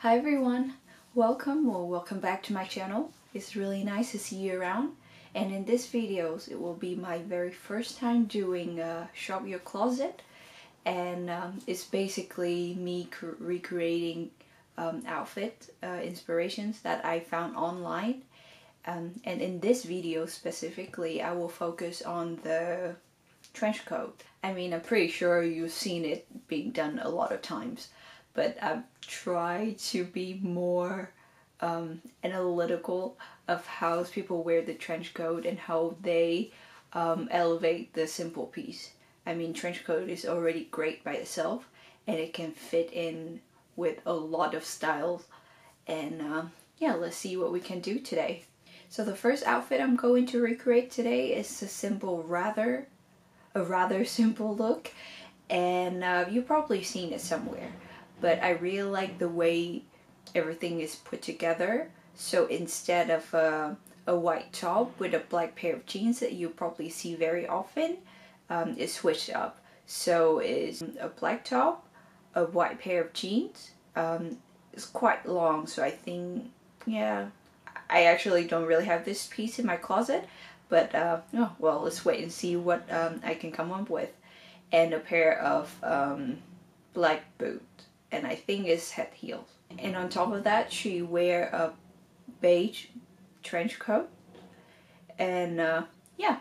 Hi everyone, welcome or welcome back to my channel. It's really nice to see you around. And in this video it will be my very first time doing uh, Shop Your Closet. And um, it's basically me recreating um, outfit uh, inspirations that I found online. Um, and in this video specifically I will focus on the trench coat. I mean I'm pretty sure you've seen it being done a lot of times but I've tried to be more um, analytical of how people wear the trench coat and how they um, elevate the simple piece. I mean trench coat is already great by itself and it can fit in with a lot of styles and uh, yeah let's see what we can do today. So the first outfit I'm going to recreate today is a simple rather a rather simple look and uh, you've probably seen it somewhere but I really like the way everything is put together. So instead of a, a white top with a black pair of jeans that you probably see very often, um, it's switched up. So it's a black top, a white pair of jeans. Um, it's quite long, so I think, yeah, I actually don't really have this piece in my closet. But, uh, oh, well, let's wait and see what um, I can come up with. And a pair of um, black boots and I think it's head heels. And on top of that, she wear a beige trench coat. And uh, yeah,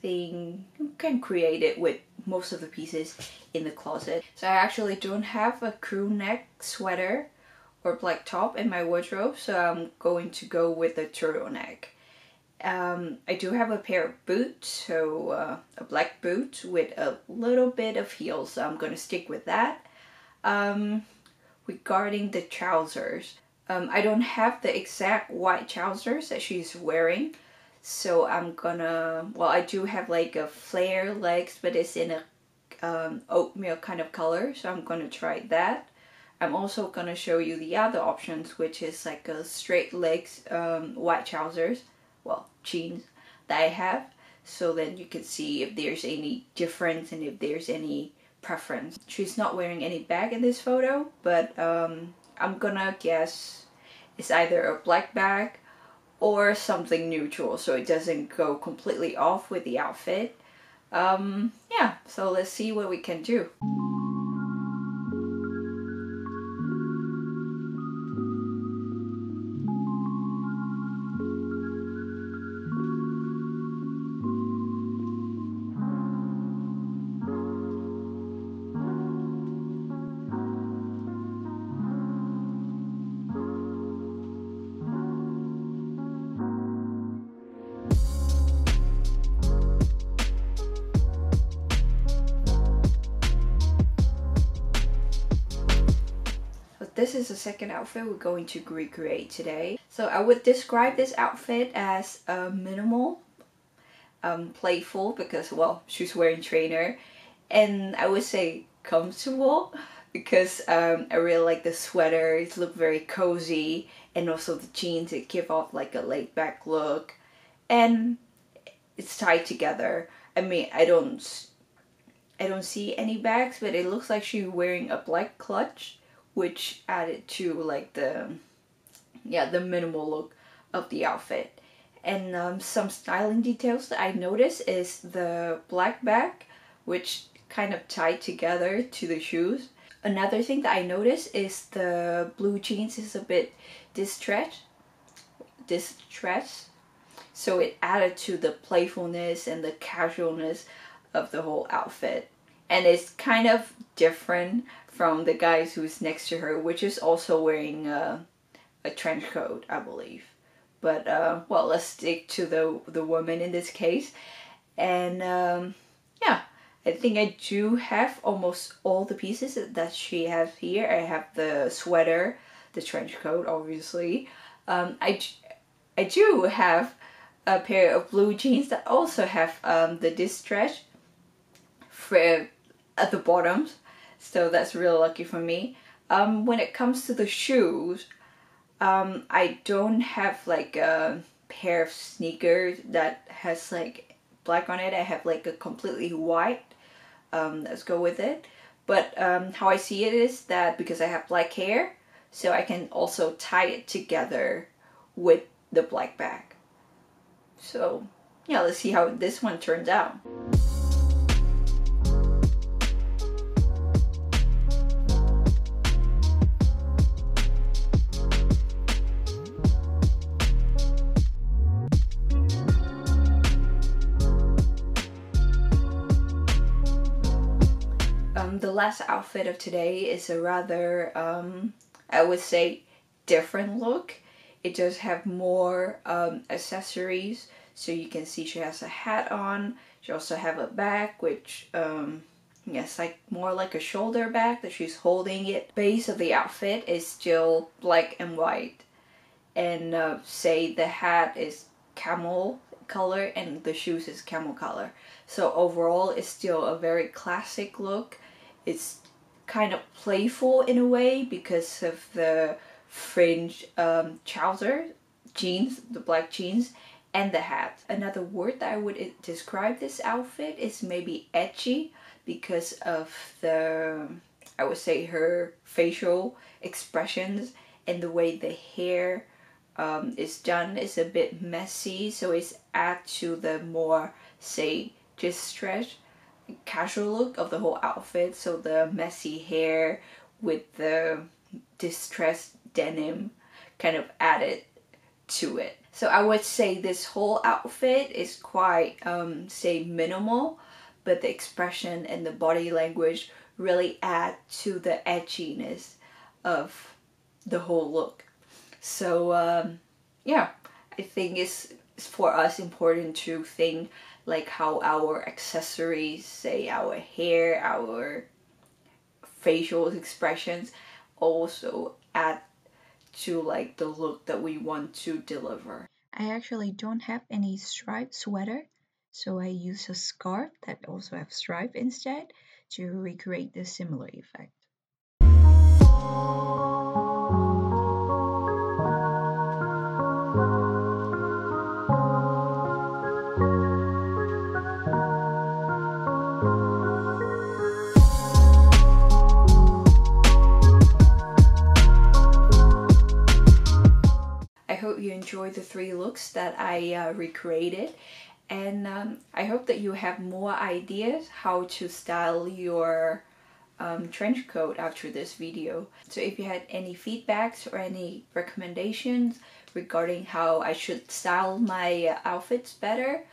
thing you can create it with most of the pieces in the closet. So I actually don't have a crew neck sweater or black top in my wardrobe, so I'm going to go with a turtleneck. Um, I do have a pair of boots, so uh, a black boot with a little bit of heels, so I'm going to stick with that. Um, regarding the trousers, um, I don't have the exact white trousers that she's wearing, so I'm gonna, well I do have like a flare legs, but it's in a um, oatmeal kind of color, so I'm gonna try that. I'm also gonna show you the other options, which is like a straight legs um, white trousers jeans that I have. So then you can see if there's any difference and if there's any preference. She's not wearing any bag in this photo, but um, I'm gonna guess it's either a black bag or something neutral so it doesn't go completely off with the outfit. Um, yeah, so let's see what we can do. This is the second outfit we're going to recreate today. So I would describe this outfit as a minimal, um, playful because well she's wearing trainer and I would say comfortable because um, I really like the sweaters look very cozy and also the jeans it give off like a laid back look and it's tied together. I mean I don't I don't see any bags but it looks like she's wearing a black clutch which added to like the yeah the minimal look of the outfit. And um, some styling details that I noticed is the black bag which kind of tied together to the shoes. Another thing that I noticed is the blue jeans is a bit distressed distressed so it added to the playfulness and the casualness of the whole outfit and it's kind of different from the guys who's next to her, which is also wearing a, a trench coat, I believe. But uh, well, let's stick to the the woman in this case, and um, yeah, I think I do have almost all the pieces that she has here. I have the sweater, the trench coat, obviously. Um, I I do have a pair of blue jeans that also have um, the distress at the bottoms so that's really lucky for me. Um, when it comes to the shoes, um, I don't have like a pair of sneakers that has like black on it. I have like a completely white. Um, let's go with it. But um, how I see it is that because I have black hair, so I can also tie it together with the black bag. So yeah, let's see how this one turns out. Um, the last outfit of today is a rather, um, I would say, different look. It does have more um, accessories, so you can see she has a hat on. She also have a bag, which um, yes, like more like a shoulder bag that she's holding it. Base of the outfit is still black and white, and uh, say the hat is camel color and the shoes is camel color. So overall, it's still a very classic look. It's kind of playful in a way because of the fringe um, trouser, jeans, the black jeans, and the hat. Another word that I would describe this outfit is maybe edgy because of the, I would say, her facial expressions and the way the hair um, is done is a bit messy, so it's add to the more, say, distressed, casual look of the whole outfit. So the messy hair with the distressed denim kind of added to it. So I would say this whole outfit is quite, um, say, minimal, but the expression and the body language really add to the edginess of the whole look. So um, yeah, I think it's, it's for us important to think like how our accessories, say our hair, our facial expressions also add to like the look that we want to deliver. I actually don't have any striped sweater, so I use a scarf that also have stripe instead to recreate the similar effect. The three looks that I uh, recreated and um, I hope that you have more ideas how to style your um, trench coat after this video. So if you had any feedbacks or any recommendations regarding how I should style my outfits better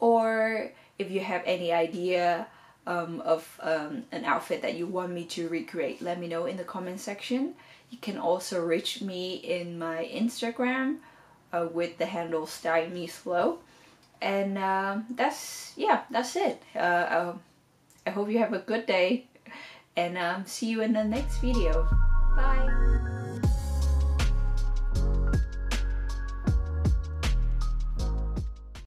or if you have any idea um, of um, an outfit that you want me to recreate, let me know in the comment section. You can also reach me in my Instagram uh, with the handle Style Me Slow. And uh, that's, yeah, that's it. Uh, um, I hope you have a good day and um, see you in the next video. Bye!